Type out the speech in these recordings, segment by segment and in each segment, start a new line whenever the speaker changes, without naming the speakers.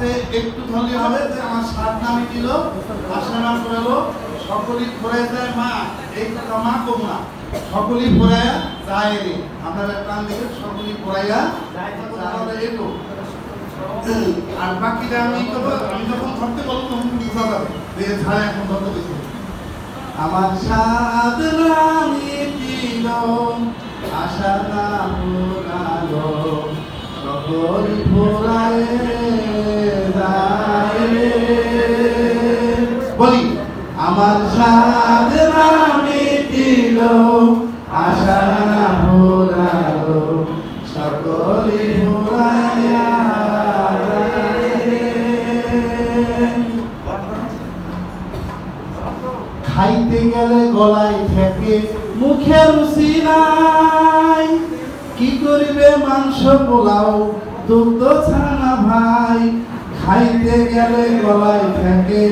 হাতে একটু ধরলে হবে, যে আমার সাত নামে দিল আশা নাম করালো, সকলেই ঘুরে যায়, মা, এই কথা মা কম না। সকলেই ঘুরাইয়া যায় রে। আপনারা প্রাণ দিকে সকলেই ঘুরাইয়া এলো আর বাকিটা আমি করব আমি যখন ধরতে বলব, তখন বোঝা যাবে যে ছাড়া এখন ধরতে দিতে আমার সাদ নামি দিল আশা না বলি, আমার সাদ নামি দিল আশা পুরালো সকল পুরায় খাইতে গেলে গলায় থেকে মুখে রুচি নাই। কি করিবে মাংস পোলাও? দুগ্ধ ছানা ভাই, খাইতে গেলে গলায় থেকে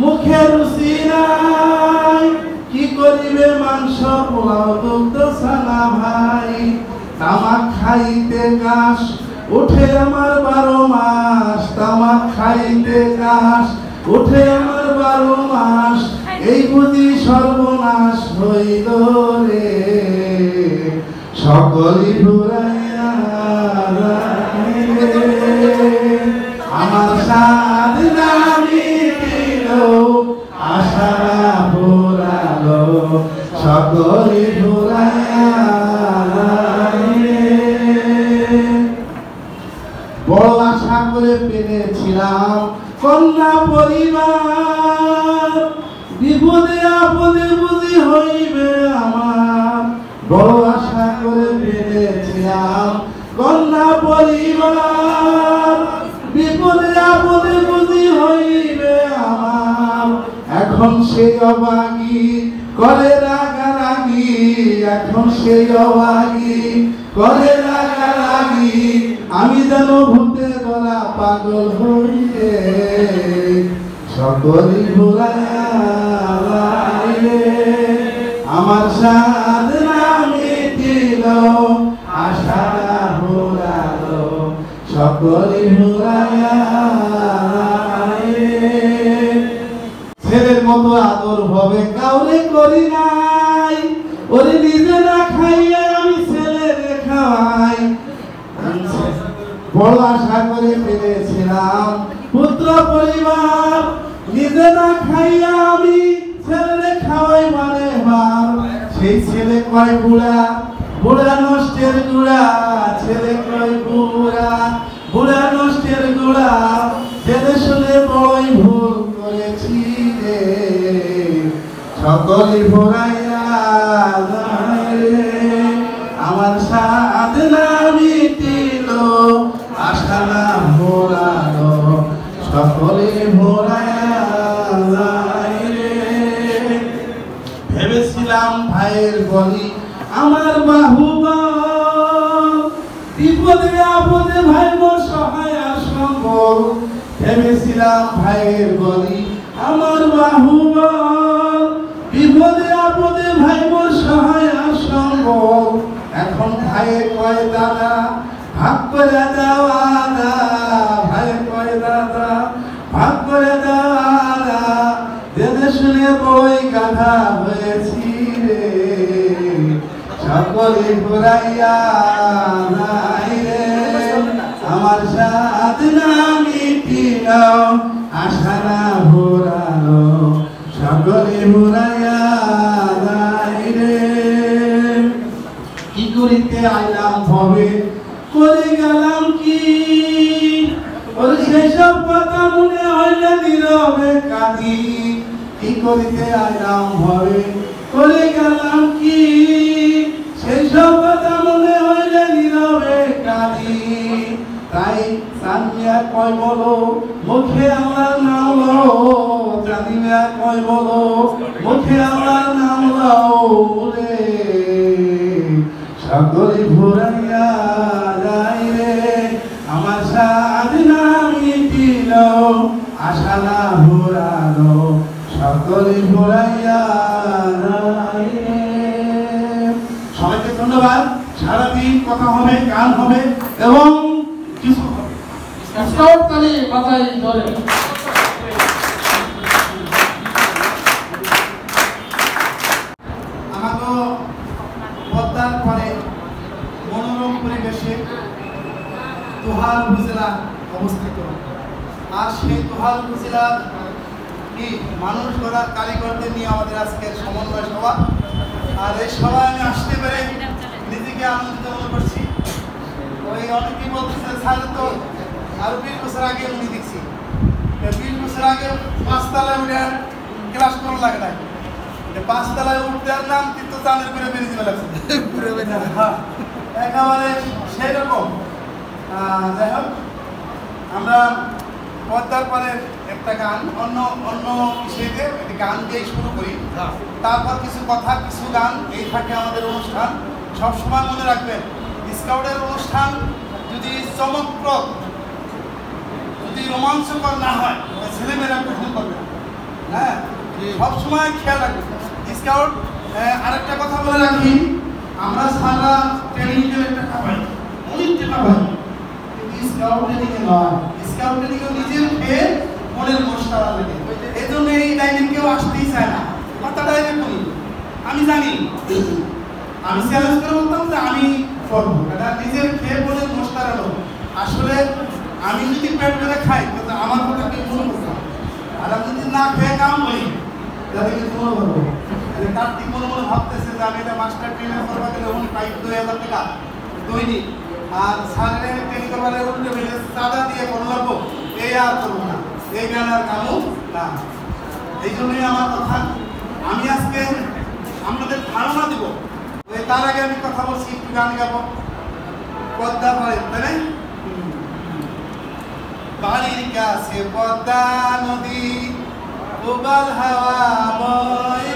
মুখে রুচি নাই। কি করিবে মাংস পোলাও দুগ্ধ ছানা ভাই? তামাক খাইতে কাশ উঠে আমার বারো মাস। তামাক খাইতে কাশ উঠে আমার বারো মাস। এই বুঝি সর্বনাশ হইল রে। সকলই ঘুরাইয়া। আমার সাদ নামি দিল আশা ঘুরাইয়া যায় বড় আশা করে পেরেছিলাম, কন্যা পরিবার, বিপদে আপদে বুঝি হইবে আমার। বড় আশা করে পেরেছিলাম, কন্যা পরিবার এখন সেই অবাগি, করে রাগারাগি, এখন সেই অবাগি, করে রাগারাগি, আমি যেন ভূতে ধরা পাগল হইলে সকলই ভুলাইলে আমার সাদ নামে দিল আশা ভুলালো। সকলই আদর হবে কাউরে করি নাই। ওরে নিজে না খাইয়ে আমি ছেলে খাওয়াই। বড় আশা করে পেরেছিলাম পুত্র পরিবার, নিজে না খাইয়া আমি ছেলে খাওয়াই মানে বার সেই ছেলে কয় বুড়া বুড়া নষ্টের গুড়া, ছেলে কয় বুড়া বুড়া নষ্টের গুড়া। সকলে ভরাইয়া আমার সাদ নামি দিল আশা না ভোরালো সকলে ভোরাইয়া ভেবেছিলাম ভাইয়ের বলি আমার বাহুবল, বিপদে আপদে ভাই মোর সহায় আর ভেবেছিলাম ভাইয়ের বলি আমার বাহুবল দাদা ভাগ করে ভাই কয় দাদা ভাগ করে শুনে বই গাধা হয়েছি রে। সকলে ঘুরাইয়া নাই রে। আমার সাথ নামি পিল আশা না ভোরালো সকলে ঘুরাইয়া কি করিতে আইলাম ভবে। করে গেলাম কি? ওর সেসব কথা মনে হইলে নীরবে কাঁদি। কি করিতে আইলাম ভবে? করে গেলাম কি? সেসব কথা মনে হইলে নীরবে কাঁদি। তাই সানিয়া কয় বলো, মুখে আমার নাম লো জানিয়া কয় বলো, মুখে আমার নাম লো রে সকলে ভুরাইয়া যাই রে। আমার সাদ নামি দিল আশা না ভুরালো সকলে ভুরাইয়া যাই রে। সবাইকে ধন্যবাদ। সারাদিন কথা হবে, গান হবে, এবং কিছু
স্কাউট তালি মাথায় ধরে
আমাকে পদ্মার পরে মনোরম পরিবেশে তোহাল উপজেলা অবস্থিত। আর সেই তোহাল উপজেলার কি মানুষ গড়ার কারিগরদের নিয়ে আমাদের আজকের সমন্বয় সভা। আর এই সভায় আমি আসতে পেরে নিজেকে আনন্দিত মনে করছি। ওই অনেকেই বলতেছে স্যার তো আরও বিশ বছর আগে উনি দেখছি। বিশ বছর আগে পাঁচতলায় উঠে আর ক্লাস করা লাগে না পাঁচতলায় উঠতে আর নাম কিন্তু চাঁদের করে বেরিয়ে দিবে লাগছে হ্যাঁ, একেবারে সেই রকম আহ, যাই হোক আমরা পদ্মার পরে একটা গান অন্য অন্য বিষয়তে গান দিয়ে শুরু করি। তারপর কিছু কথা কিছু গান এই থাকে আমাদের অনুষ্ঠান। সবসময় মনে রাখবেন স্কাউটের অনুষ্ঠান যদি চমকপ্রদ যদি রোমাঞ্চকর না হয় ছেলেমেয়েরা গ্রহণ করবে হ্যাঁ? সবসময় খেয়াল রাখবেন। স্কাউট আরেকটা কথা বলে রাখি আমরা সারা ট্রেনিং একটা খাবাই অনেক টাকা পাই ট্রেনিং নিজের খেয়ে মনের মশলা লাগে এই এই লাইনে কেউ আসতেই চায় না। কথাটা এরকম আমি জানি, আমি চ্যালেঞ্জ করে বলতাম যে আমি করব এটা নিজের খেয়ে বলে মোস্তারালো আসলে আমি যদি পেট করে খাই, তাহলে আমার কথা কেউ মনে করতাম আর আমি যদি না খেয়ে কাম করি, তাহলে কিন্তু মনে করব কার্তিক মনে মনে ভাবতেছে যে আমি এটা মাস্টার ট্রেনার করবা গেলে ওখানে পাই দুই হাজার টাকা দৈনিক। আর স্যারের ট্রেনিং করবার উল্টে বেড়ে চাঁদা দিয়ে লাগবো এই আর করব না। এই গান আর কামও না এই জন্যই আমার কথা, আমি আজকে আপনাদের ধারণা দিব। তার আগে আমি কথা বলছি, একটু গান গাবো। পদ্মা পারে তাই? বাড়ির কাছে পদ্মা নদী, উবাল হাওয়া বয়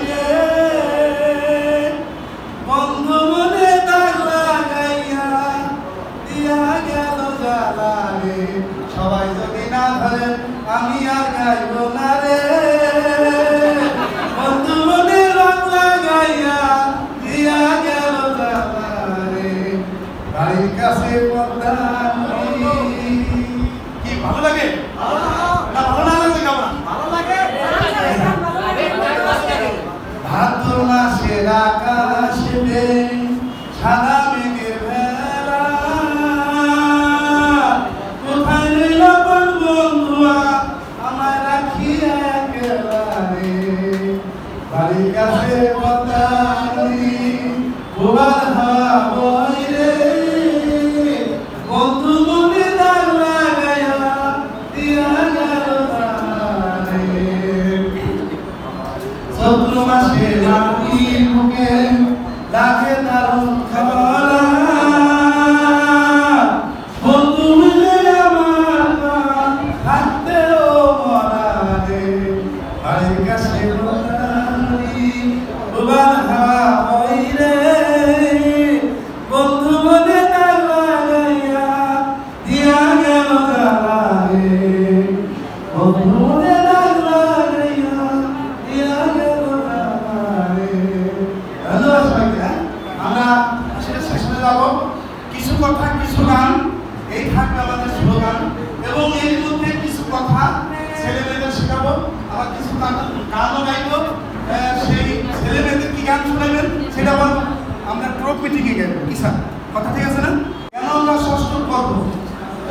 আমরা গ্রুপ মিটিংয়ে গেলাম কথা ঠিক আছে না? কেন আমরা ষষ্ঠ করব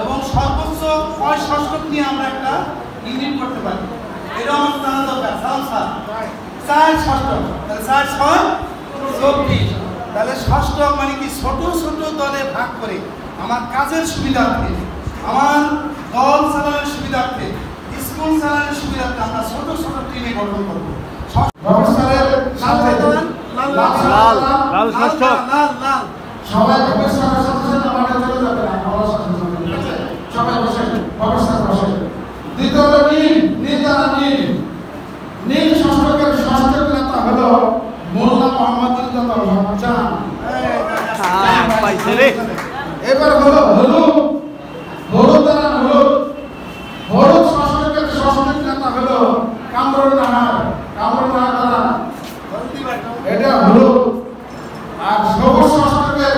এবং সর্বোচ্চ ছয় ষষ্ঠ নিয়ে আমরা একটা ইউনিট করতে পারি। এটা আমার জানা দরকার। সালাম স্যার। চার ষষ্ঠ। তাহলে চার ছয় চব্বিশ। তাহলে ষষ্ঠ মানে কি? ছোট ছোট দলে ভাগ করে আমার কাজের সুবিধার্থে আমার দল চালানোর সুবিধার্থে স্কুল চালানোর সুবিধার্থে আমরা ছোট ছোট টিমে গঠন করব।
সাথে
লাল
লাল,
লাল ষষ্ঠ।
লাল লাল
সবাই প্রফেসরের সাথে সাথে মাঠে চলে যাবে না আমার সাথে সাথে ঠিক আছে? সবাই বসে প্রফেসর বসে দ্বিতীয়ত নীল নীল দ্বারা নীল নীল ষষ্ঠকের ষষ্ঠক নেতা হলো মোল্লা মোহাম্মদ ইন্দাতা চান
আহ, পাইছে রে।
এবার হলো হলুদ দ্বারা হলুদ হলুদ ষষ্ঠকের ষষ্ঠক নেতা হলো কামরুল নাহার কামরুল নাহার দ্বারা এটা হলো আর সবুজ ষষ্ঠকের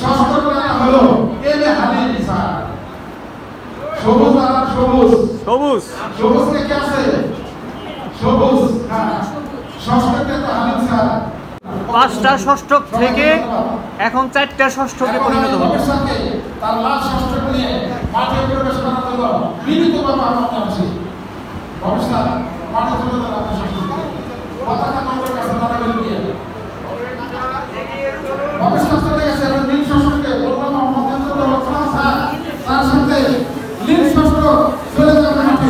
ষষ্ঠক নেতা হলো এম এ হাবিব স্যার সবুজ দ্বারা সবুজ
সবুজ
কে কে আছে? সবুজ হ্যাঁ। ষষ্ঠক হামিদ স্যার।
পাঁচটা ষষ্ঠক থেকে এখন চারটা ষষ্ঠকে পরিণত হবে।
তার লাল ষষ্ঠক নিয়ে মাঠে প্রবেশ করার জন্য বিনীতভাবে আহ্বান জানাচ্ছি ভবিষ্যৎ মাঠে চলে যান আপনি ষষ্ঠকে পতাকা নম্বরের কাছে দাঁড়াবেন চলে গেছে নীল ষষ্ঠকে বললাম লক্ষ্মণ স্যার তার সাথে নীল ষষ্ঠ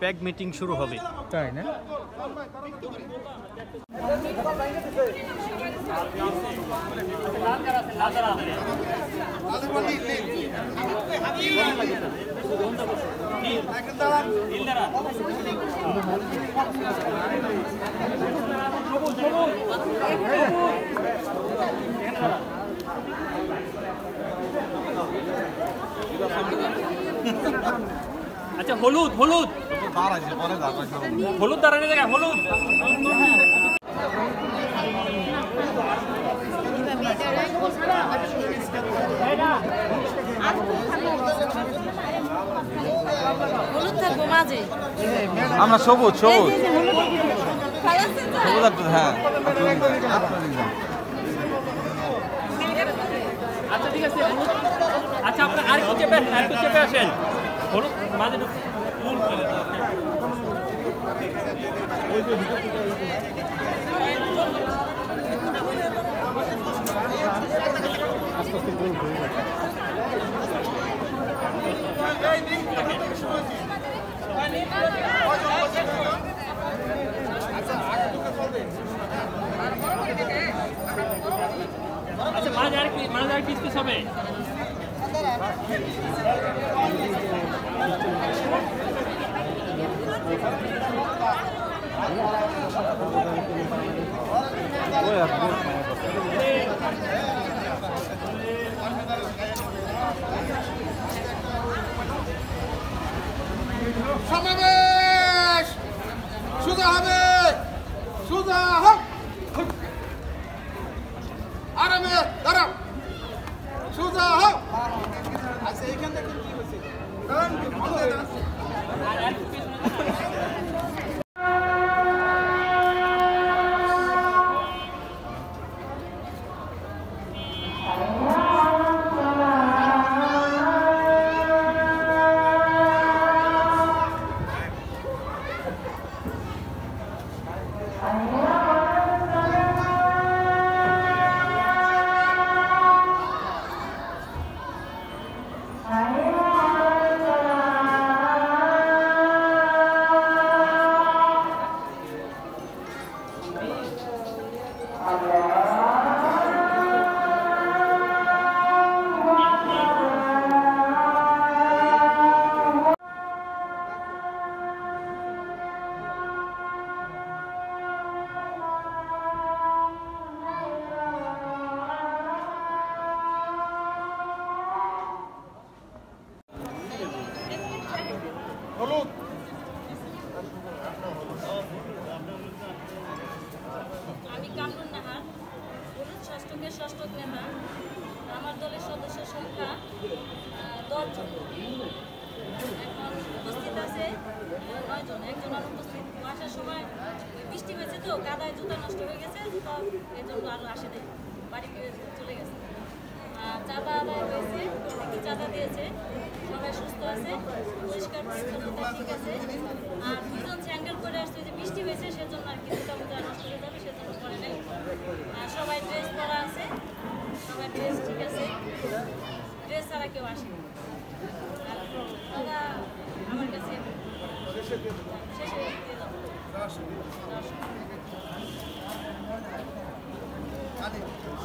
প্যাগ মিটিং শুরু হবে। তাই না?
আচ্ছা হলুদ হলুদ। হলুদ দাঁড়ানো জায়গা হলুদ।
আমরা সবুজ সবুজ? সবুজ হ্যাঁ।
আচ্ছা ঠিক আছে। আচ্ছা আপনার আর একটু চেপে একটু চেপে আসেন। হলুদ মাঝে ঢুক- আচ্ছা মাঝে আর কি মাঝে আর পিস পিস হবে
সমাবেশ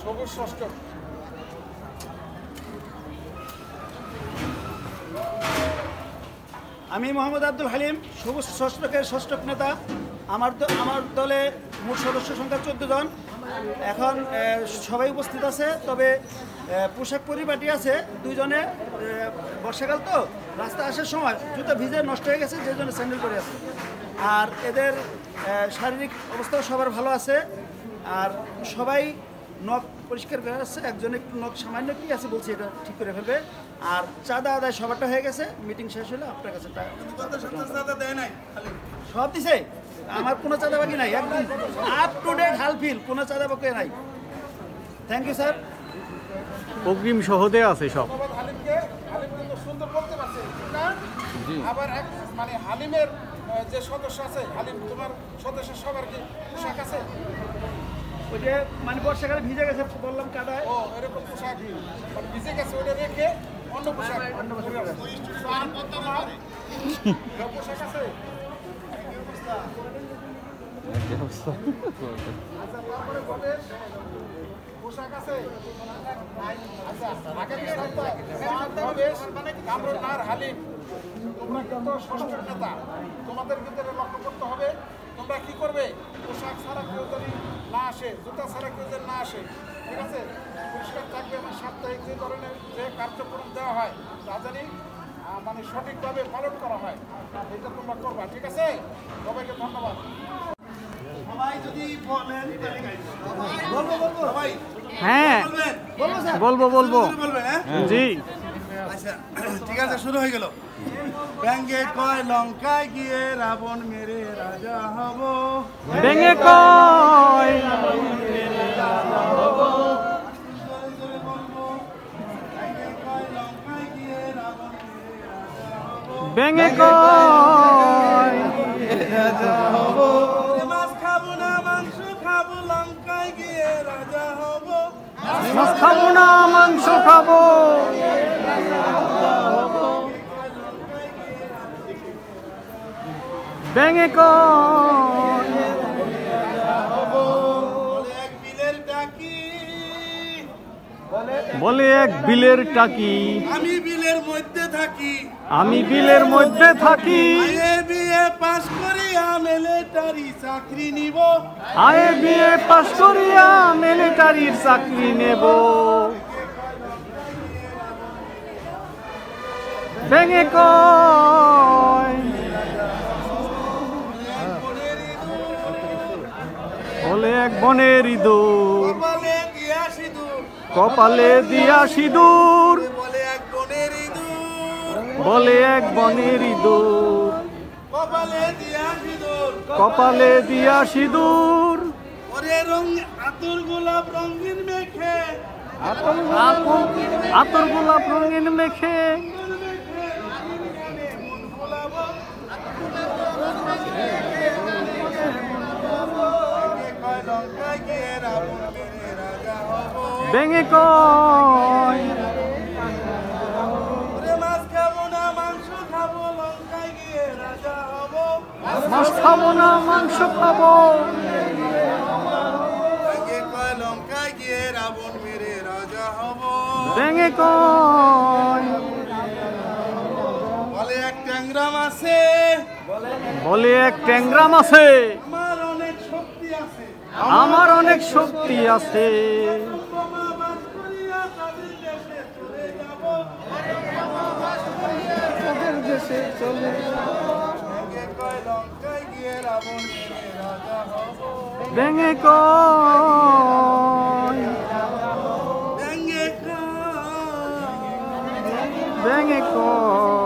সবুজ ষষ্ঠ
আমি মোহাম্মদ আব্দুল হালিম সবুজ ষষ্ঠকের ষষ্ঠক নেতা। আমার আমার দলে মোট সদস্য সংখ্যা চোদ্দ জন। এখন সবাই উপস্থিত আছে তবে পোশাক পরিপাটি আছে দুইজনে আহ, বর্ষাকাল তো রাস্তা আসার সময় জুতো ভিজে নষ্ট হয়ে গেছে যে জন্য স্যান্ডেল করে আছে। আর এদের শারীরিক অবস্থাও সবার ভালো আছে। আর সবাই নখ পরিষ্কার করে আসছে একজন একটু নখ সামান্য কি আছে বলছি এটা ঠিক করে ফেলবে। আর চাঁদা আদায় সবারটা হয়ে গেছে মিটিং শেষ হলে আপনার কাছে সব দিছে? আমার কোনো চাঁদা বাকি নাই একদম আপ টু ডেট হালফিল কোনো চাঁদা বাকি নাই। থ্যাংক ইউ স্যার
অগ্রিম সহদে আছে সব।
আবার এক মানে হালিমের যে সদস্য আছে হালিম তোমার সদস্য সবার কি পোশাক আছে?
ওই যে মানে বর্ষাকালে ভিজে গেছে বললাম কাদায়।
ও এরকম পোশাক। মানে ভিজে গেছে ওটা রেখে অন্য পোশাক। অন্য পোশাক। পোশাক আছে? আচ্ছা পোশাক আছে? আচ্ছা আগে বেশ হালিম। তোমরা কিন্তু ষষ্ঠ নেতা? তোমাদের কিন্তু লক্ষ্য করতে হবে তোমরা কি করবে? পোশাক ছাড়া কেউ যদি না আসে জুতা ছাড়া কেউ না আসে ঠিক আছে? পরিষ্কার থাকবে এবং সাপ্তাহিক যে ধরনের যে কার্যক্রম দেওয়া হয় তা জানি মানে সঠিকভাবে পালন করা হয়। এটা তোমরা করবা ঠিক আছে? সবাইকে ধন্যবাদ।
সবাই যদি বলেন গাইবো। সবাই?
হ্যাঁ।
বলবেন?
বলব বলব।
হ্যাঁ?
জি।
আচ্ছা ঠিক আছে শুরু হয়ে গেল। ব্যাঙ্গে কয় লঙ্কায় গিয়ে রাবণ মেরে রাজা হব।
ভেঙে কয়
ব্যাঙ্গে কয় রাজা হব মাছ খাব না মাংস খাব লঙ্কায় গিয়ে রাজা হব।
মাছ খাব না মাংস খাব। কয়
বলে এক বিলের
বলে এক বিলের টাকি।
আমি বিলের মধ্যে থাকি।
আমি বিলের মধ্যে থাকি।
এ বিয়ে পাশ করিয়া মিলিটারি চাকরি নিব।
আয়ে বিয়ে পাশ করিয়া মিলিটারির চাকরি নেব। ভেঙে কয়। বলে এক বনের ইঁদুর।
কপালে দিয়া সিঁদুর বলে এক বনের ইঁদুর। কপালে দিয়া সিঁদুর আতর গোলাপ রঙিন মেখে
আতর আতর গোলাপ রঙিন মেখে
কয় লঙ্কায় গিয়ে রাবণ মেরে রাজা হব
ভেঙে কয়।
মাছ খাব না মাংস খাব লঙ্কায় গিয়ে লঙ্কায় রাবণ মেরে রাজা হব।
ভেঙে কয়।
বলে এক ট্যাংরাম আছে
বলে এক ট্যাংরাম আছে
আমার অনেক শক্তি আছে
আমার অনেক শক্তি আছে। ভেঙে ভেঙে কয়।